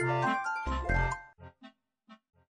えっ?